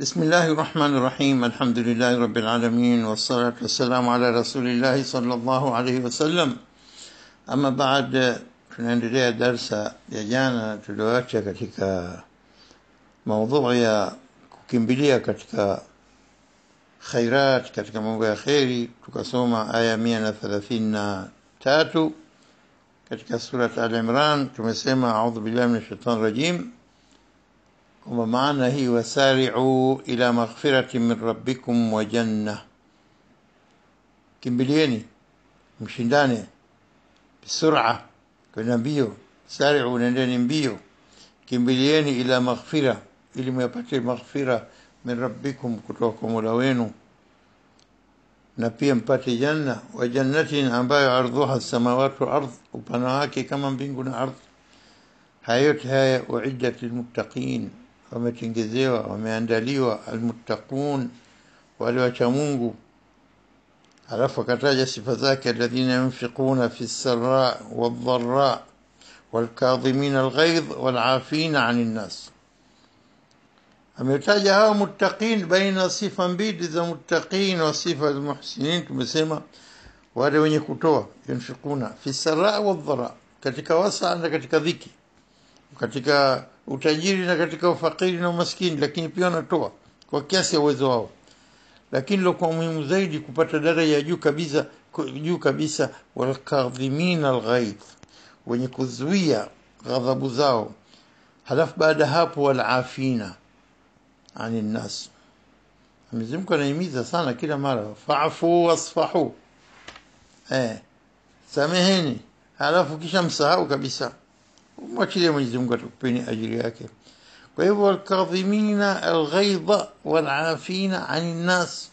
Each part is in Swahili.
بسم الله الرحمن الرحيم الحمد لله رب العالمين والصلاة والسلام على رسول الله صلى الله عليه وسلم أما بعد فنندري درس يجانا تدوات كتك موضوع يا كمبليا كتك خيرات كتك موضوع خيري تكسوما آية 130 تاتو كتك سورة آل عمران تمسيما أعوذ بالله من الشيطان الرجيم kwamba maana hii wasari'u ila maghfirati min rabbikum wa janna kimbilieni mshindane bisur'a kwenda mbio. Sari'u nendeni mbio. Kimbilieni ila maghfira ili mpate maghfira min rabbikum kutoka kwa Mola wenu. Na pia mpate janna wa jannatin ambayo ardhuha samawati wal ardh upana wake kama mbingu na ardhi. Haya yote haya uiddat lilmuttaqin wametengezewa wameandaliwa almuttaqun wale wacha Mungu alafu akataja sifa zake alladhina yunfiquna fi sarra wadh-dharra والكاظمين الغيظ والعافين عن الناس ametaja hao muttaqin baina sifa mbili za muttaqin wa sifa za muhsinin tumesema wale wenye kutoa yunfikuna fi saraa wa dhara katika wasa na katika dhiki katika utajiri na katika ufakiri na umaskini lakini pia wanatoa kwa kiasi ya uwezo wao. Lakini lokuwa muhimu zaidi kupata daraja ya juu kabisa juu kabisa walkadhimin alghaidh wenye kuzuia ghadhabu zao. Halafu baada hapo walafina ani nnas Mwenyezi anahimiza sana kila mara fa'fu wasfahu. Eh sameheni. Halafu kisha msahau kabisa mwachilie Mwenyezi Mungu atukupeni ajili yake. Kwa hivyo walkadhimina alghaidha walafina ani nnas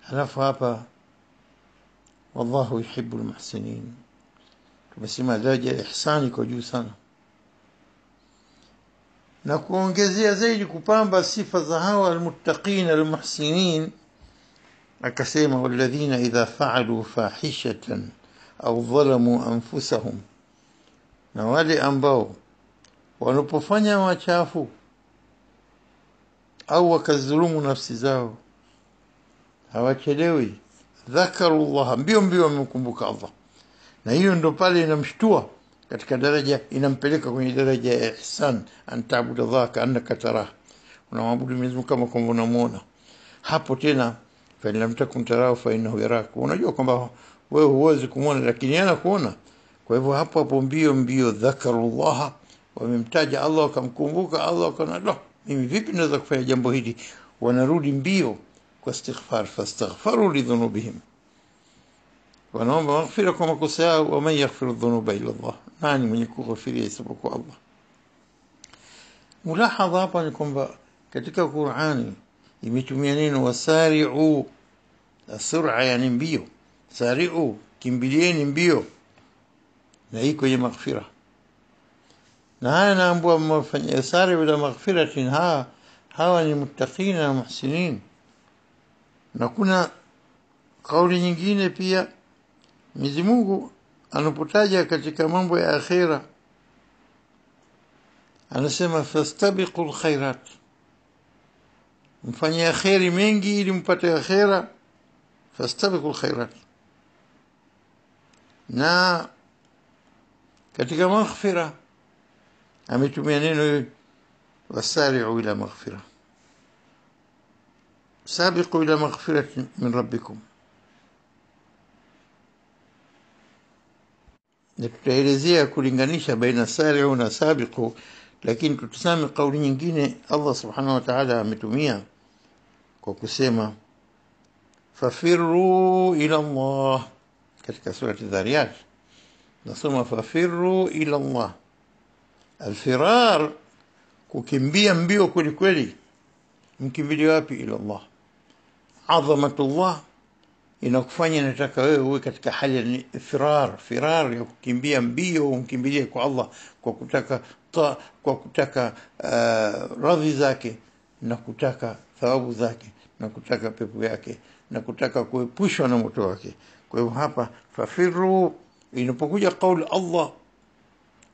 halafu hapa wallahu yuhibu lmuhsinin, tumesema daraja ya ihsani iko juu sana. Na kuongezea zaidi kupamba sifa za hawa almuttaqin almuhsinin akasema walladhina idha fa'alu fahishatan au dhalamu anfusahum na wale ambao wanapofanya machafu au wakazulumu nafsi zao hawachelewi. Dhakaru llaha, mbio mbio wamemkumbuka Allah. Na hiyo ndo pale inamshtua katika daraja inampeleka kwenye daraja ya ihsan antaabudu llaha kaannaka tarah unamwabudu Mwenyezi kama kwamba unamwona. hapo tena fainlamtakun lam takun tarahu fainahu yarak unajua kwamba wewe huwezi kumwona, lakini yeye anakuona kwa hivyo hapo hapo mbio mbio dhakarullah wamemtaja Allah wakamkumbuka Allah wakaona do mimi vipi naweza kufanya jambo hili? Wanarudi mbio kwa istighfar fastaghfaru lidhunubihim wanaomba maghfira kwa makosa yao waman yaghfiru dhunuba illa Allah. Nani mwenye kughafiria isipokuwa Allah? Mulahadha hapa ni kwamba katika Qur'ani imetumia neno wasari'u asura yani mbio. Sari'u kimbilieni mbio na hii kwenye maghfira. Na haya naambua mfanya sari bila maghfiratin ha hawa ni muttaqina na muhsinin. Na kuna kauli nyingine pia Mwenyezi Mungu anapotaja katika mambo ya akhira anasema fastabiqul khairat. Mfanye akheri mengi ili mpate akhira fastabiqul khairat. Na katika maghfira. Ametumia neno wasari'u ila maghfira. Sabiqu ila maghfirati min rabbikum. Na tutaelezea kulinganisha baina sari'u na sabiqu lakini tutazame kauli nyingine Allah subhanahu wa ametumia kwa kusema fafirru ila Allah katika surati dhariyat nasoma fafirru ila llah alfirar kukimbia mbio kweli kweli. Mkimbilie wapi? Ila Allah. Adhamatullah inakufanya nataka wewe uwe katika hali ya firar. Firar ya kukimbia mbio umkimbilie kwa Allah kwa kutaka ta, kwa kutaka uh, radhi zake na kutaka thawabu zake na kutaka pepo yake na kutaka kuepushwa na moto wake. Kwa hivyo hapa fafiru inapokuja kauli Allah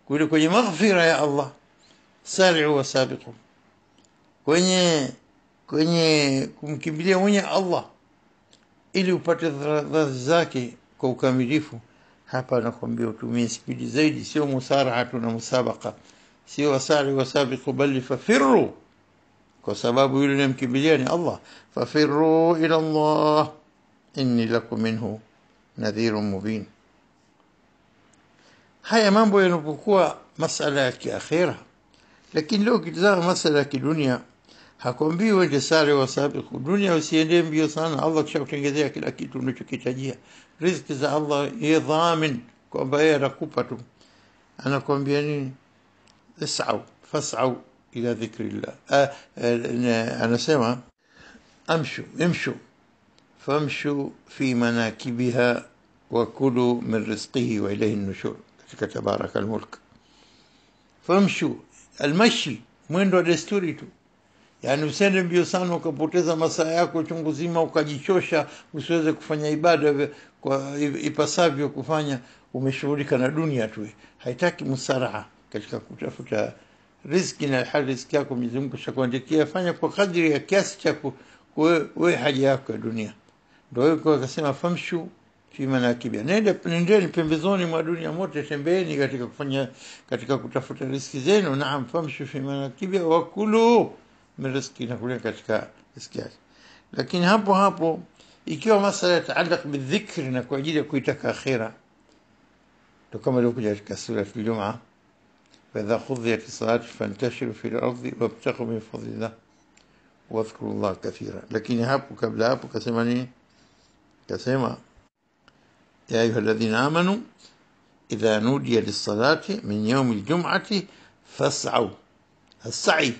kule kwenye maghfira ya Allah sari'u wasabiqu kwenye kwenye kumkimbilia mwenye Allah ili upate radhi zake kwa ukamilifu hapa nakwambia utumie spidi zaidi. Sio musarahatu na musabaka sio wasari wasabiqu bali fafiru, kwa sababu yule namkimbilia ni Allah. Fafiru ila Allah inni lakum minhu nadhirun mubin هاي ما بوين بوكوا مسألة كأخيرة لكن لو قد ذا مسألة كدنيا هكون بي وين جساري وسابق. الدنيا وسيدين بي صانع الله كشاو تنجذيك الأكيد ونجو كتاجيها رزق ذا الله يضامن. كون بأي ركوبتهم أنا كون بياني اسعوا فاسعوا إلى ذكر الله. آه، آه، أنا سمع امشو امشو فامشو في مناكبها وكلوا من رزقه وإليه النشور. Tabaraka almulk. Famshu almashi mwendo wa desturi tu. Yaani usende mbio sana ukapoteza masaa yako chungu zima ukajichosha usiweze kufanya ibada kwa ipasavyo kufanya umeshughulika na dunia tu. Haitaki musaraha katika kutafuta riziki na hali riziki yako Mwenyezi shakuandikia fanya kwa kadri ya kiasi cha wewe haja yako ya dunia. Ndio hiyo akasema famshu fi manakibia nenda nendeni pembezoni mwa dunia mote tembeeni katika kufanya katika kutafuta riziki zenu naam famshu fi manakibia wakulu min riziki nakulia katika riziki yake lakini hapo hapo ikiwa masala yataallaq bidhikri na kwa ajili ya kuitaka akhira ndo kama ilivyokuja katika sura al-Jum'a فإذا قضيت الصلاة فانتشروا في الأرض وابتغوا من فضل الله واذكروا الله كثيرا لكن hapo kabla hapo kasema nini kasema يا أيها الذين آمنوا إذا نودي للصلاة من يوم الجمعة فاسعوا السعي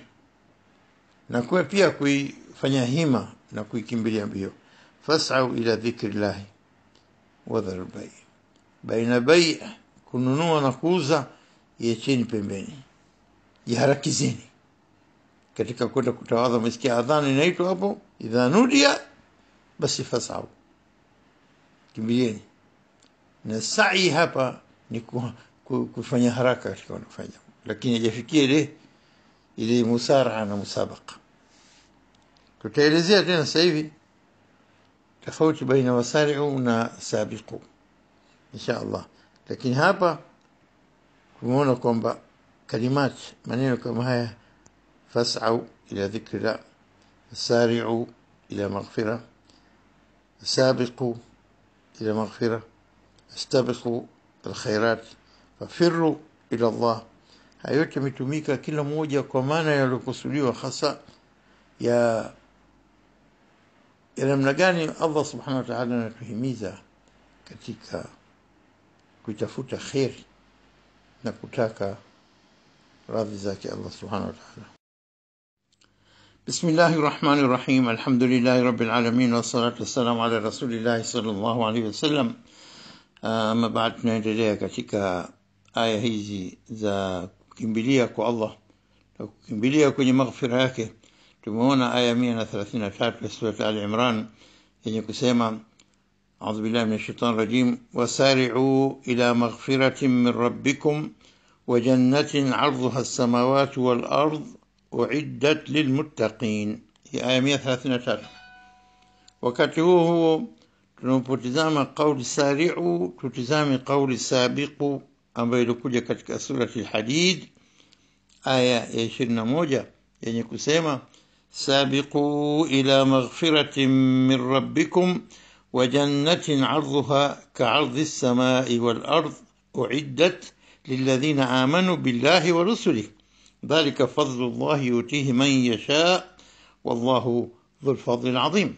na kuwa pia kuifanya hima na kuikimbilia mbio fasau ila dhikri llahi wadharu bai baina bai kununua na kuuza iacheni pembeni jiharakizeni katika kwenda kutawadha umesikia adhana inaitwa hapo idha nudia basi fasau kimbilieni na sai hapa ni kufanya haraka katika wanafanya lakini hajafikia ile ile musaraha na musabaka tutaelezea tena sasa hivi tofauti baina wasari'u na sabiqu insha Allah lakini hapa tumeona kwamba kalimat maneno kama haya fas'au ila dhikrillah sari'u ila maghfira sabiqu ila maghfira استبقوا الخيرات ففروا إلى الله hayo yote yametumika kila moja kwa maana yaliyokusudiwa hasa ya ya namna gani Allah subhanahu wa ta'ala anatuhimiza katika kutafuta kheri na kutaka radhi zake Allah subhanahu wa ta'ala بسم الله الرحمن الرحيم الحمد لله رب العالمين والصلاة والسلام على رسول الله صلى الله عليه وسلم آه، اما بعد نجليها كتيكا آية هيزي. زا كمبليا كو الله كمبليا كو مغفر هاكي تمونا آية مينا ثلاثين أشعر في سورة آل عمران. يجي كسيما أعوذ بالله من الشيطان الرجيم. وسارعوا إلى مغفرة من ربكم وجنة عرضها السماوات والأرض أعدت للمتقين. هي آية 130 وكتبوه tunapotizama qauli sariu tutizame qauli sabiqu ambayo ilikuja katika surati lhadid aya ya ishirini na moja yenye kusema sabiquu ila maghfiratin min rabbikum وجنة عرضها كعرض السماء والأرض أعدت للذين آمنوا بالله ورسله ذلك فضل الله يؤتيه من يشاء والله ذو الفضل العظيم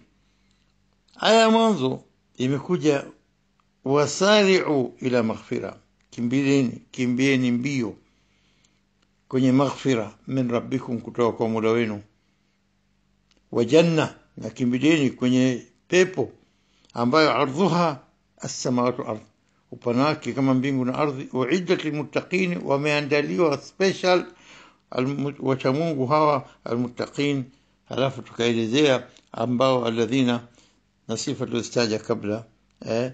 aya mwanzo imekuja wasari'u ila maghfira. Kimbieni kimbieni mbio kwenye maghfira min rabbikum kutoka kwa Mola wenu. Wa janna na kimbileni kwenye pepo ambayo ardhuha as-samawati ardh upana wake kama mbingu na ardhi. Uiddat lilmuttaqin wameandaliwa special wachamungu hawa almuttaqin. Halafu tukaelezea ambao alladhina na sifa tulizotaja kabla eh,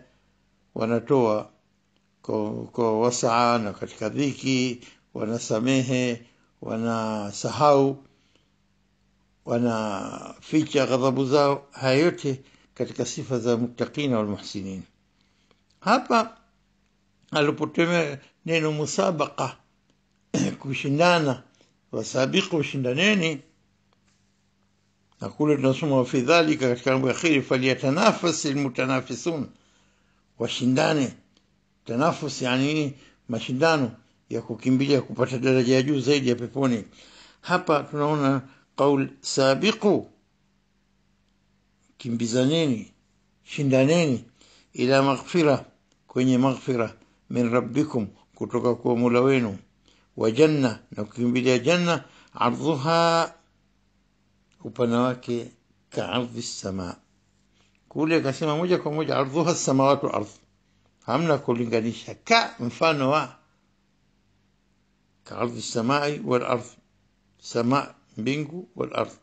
wanatoa kwa, wasaa na katika dhiki wanasamehe wanasahau wanaficha ghadhabu zao haya yote katika sifa za muttaqina wal muhsinin. Hapa alipotumia neno musabaqa kushindana wasabiqu shindaneni kule tunasoma wafi dhalika katika mambo ya kheri falyatanafasi almutanafisun washindane. Tanafus yani nini? Mashindano ya kukimbilia kupata daraja ya juu zaidi ya peponi. Hapa tunaona qaul sabiqu. Kimbizaneni shindaneni ila maghfira kwenye maghfira min rabbikum kutoka kwa Mola wenu. Wa na kukimbilia janna ardhuha ka ardhi sama kule akasema moja kwa moja ardhuha samawatu ardh hamna kulinganisha ka mfano wa ka ardhi samai wal ardh sama mbingu wal ardh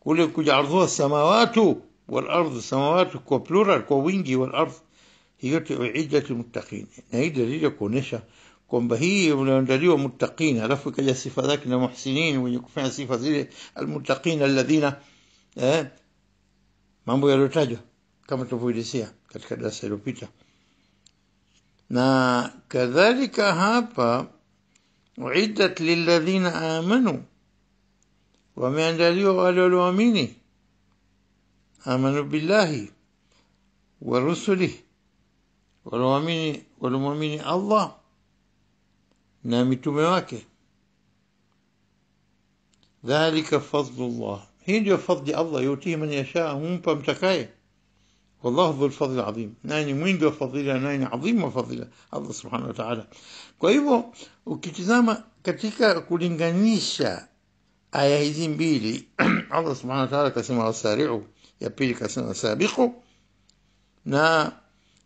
kule kuja ardhuha samawatu wal ardh samawatu kwa plural kwa wingi wal ardh hiyo yote uiddat lmuttaqin na hii dalili ya kuonesha kwamba hii imeandaliwa muttaqin alafu ikaja sifa zake na muhsinin wenye kufanya sifa zile almuttaqin alladhina eh, mambo yaliyotajwa kama tulivyoelezea katika darasa iliyopita na kadhalika hapa uiddat lilladhina amanu wameandaliwa wale walioamini amanu billahi wa rusulih, walioamini Allah na mitume wake dhalika fadlullah hii ndio fadli Allah yutihi man yashaa humpa mtakaye wallahu dhul fadli adhim nani mwingi wa fadhila nani adhim wa fadhila Allah subhanahu wa ta'ala kwa hivyo ukitizama katika kulinganisha aya hizi mbili Allah subhanahu wa ta'ala akasema wasari'u ya pili kasema sabiqu na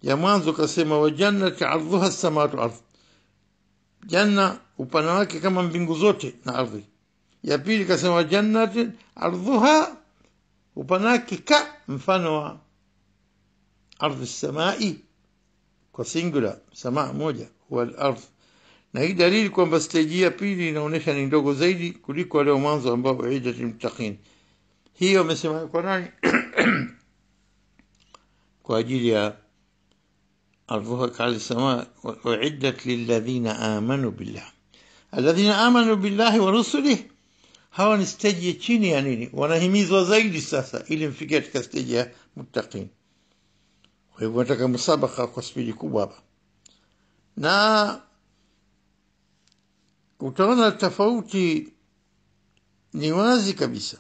ya mwanzo kasema wa jannati ardhuha samawati ardh janna upana wake kama mbingu zote na ardhi. Ya pili kasema jannat ardhuha upana wake ka mfano wa ardhi samai. Kwa singular samaa moja huwa al-ardh. Na hii dalili kwamba steji ya pili inaonyesha ni ndogo zaidi kuliko wale mwanzo ambao uidat muttaqin. Hiyo amesema kwa nani? Kwa ajili ya Al-Vuhak aleyhisselam ve iddet lillezine amenu billah. Alladhina amanu billahi wa rusulih. Hawa ni steji ya chini ya nini? Wanahimizwa zaidi sasa ili mfikie katika steji ya muttaqin. Kwa hivyo nataka musabaka kwa spidi kubwa hapa. Na utaona tofauti ni wazi kabisa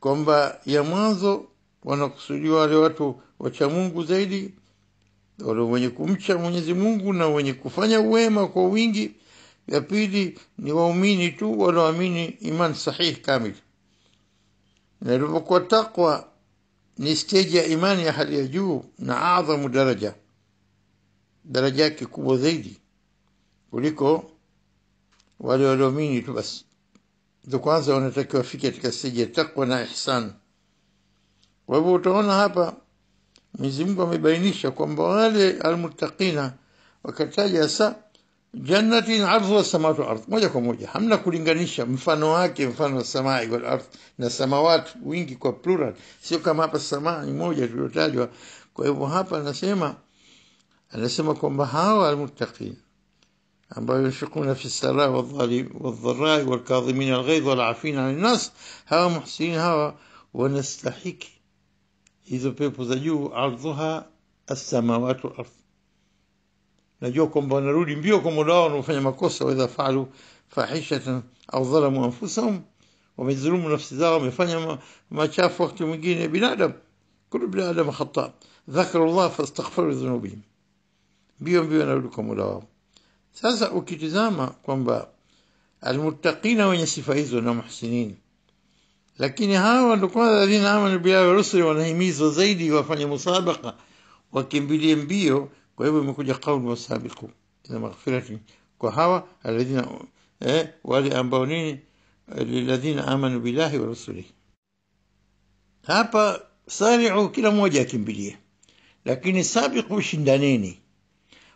kwamba ya mwanzo wanakusudiwa wale watu wacha zaidi wale wenye kumcha Mwenyezi Mungu na wenye kufanya wema kwa wingi. Ya pili ni waumini tu walioamini iman sahihi kamili, na ilivyokuwa takwa ni steji ya imani ya hali ya juu na adhamu daraja, daraja yake kubwa zaidi kuliko wale walioamini tu basi. Ndio kwanza wanatakiwa wafike katika steji ya takwa na ihsan. Kwa hivyo utaona hapa Mwenyezi Mungu amebainisha kwamba wale almuttaqina wakataja sa jannatin ardhuha samawati wal ardh, moja kwa moja, hamna kulinganisha mfano wake, mfano wa samai wal ardh na samawati, wingi kwa plural, sio kama hapa samaa ni moja tuliotajwa. Kwa hivyo hapa anasema anasema kwamba hawa almuttaqin ambao yunfiquna fi saraa wadharai walkadhimina alghaidh walafina ani nnas, hawa muhsinin, hawa wanastahiki hizo pepo za juu ardhuha as-samawati. Najua kwamba wanarudi mbio kwa Mola wao wanaofanya makosa, wa faalu fahishatan au dhalamu anfusahum, wamedhulumu nafsi zao, wamefanya machafu. Wakati mwingine binadamu, kullu binadamu khata, dhakaru llah fastaghfaru dhunubihim, mbio mbio wanarudi kwa Mola wao. Sasa ukitizama kwamba almuttaqina wenye sifa hizo na muhsinin lakini hawa kwanza alladhina amanu wa rusuli wanahimizwa zaidi wafanye musabaka wakimbilie mbio. Kwa hivyo imekuja qaulu wasabiqu ila maghfirati kwa hawa alladhina eh, wale ambao nini lilladhina amanu billahi wa rusulihi hapa sari'u kila mmoja akimbilie lakini sabiqu shindaneni.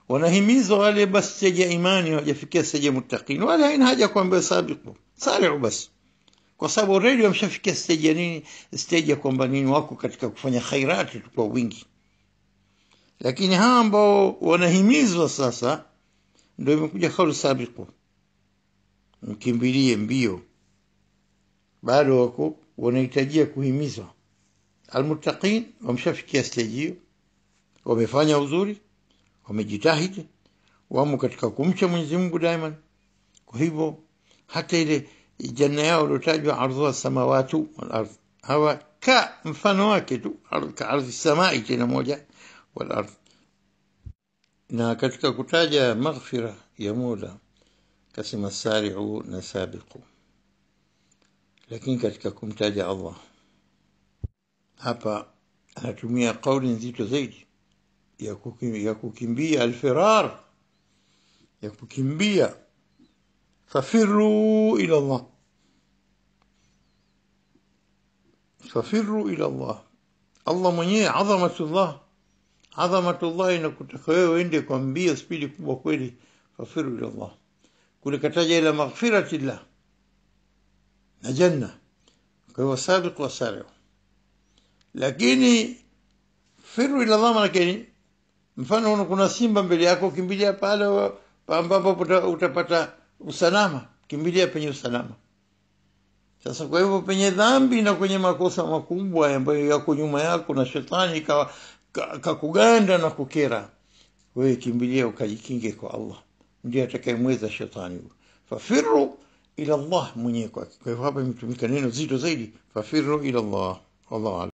Wanahimizwa wale basi steji ya imani hawajafikia seja muttaqin wala haina haja kuambia sabiqu sari'u basi kwa sababu already wameshafikia stage ya nini? Stage ya kwamba nini? Wako katika kufanya khairati kwa wingi. Lakini hawa ambao wanahimizwa sasa ndo imekuja kaulu sabiqu. Mkimbilie mbio. Bado wako wanahitajia kuhimizwa. Almuttaqin wameshafikia stage hiyo. Wamefanya uzuri. Wamejitahidi. Wamo katika kumcha Mwenyezi Mungu daima. Kwa hivyo hata ile janna yao iliyotajwa ardhuha samawatu wal ardh hawa ka mfano wake tu ka ardhi samai tena moja wal ardh na katika kutaja maghfira ya Mola kasema sari'u na sabiqu lakini katika kumtaja Allah hapa anatumia kauli nzito zaidi ya kukimbia, ya kukimbia alfirar ya kukimbia fafiru ila Allah fafiru ila Allah. Allah mwenyewe adhamatullah adhamatullah inakutaka wewe uende kwa mbio spidi kubwa kweli. Fafiru ila Allah. Kule kataja ila maghfiratillah na janna. Kwa hivyo sabiq wa sari'u lakini firu ila Allah manake mfano kuna simba mbele yako kimbilia pale ambapo utapata usalama. Kimbilia penye usalama sasa kwa hivyo penye dhambi na kwenye makosa makubwa ambayo yako nyuma yako na shetani kakuganda ka ka na kukera wewe kimbilia ukajikinge kwa Allah. Ndiye atakayemweza shetani fafiru ila Allah mwenyewe kwake. Kwa hivyo hapa imetumika neno zito zaidi. Fafiru ila wallahu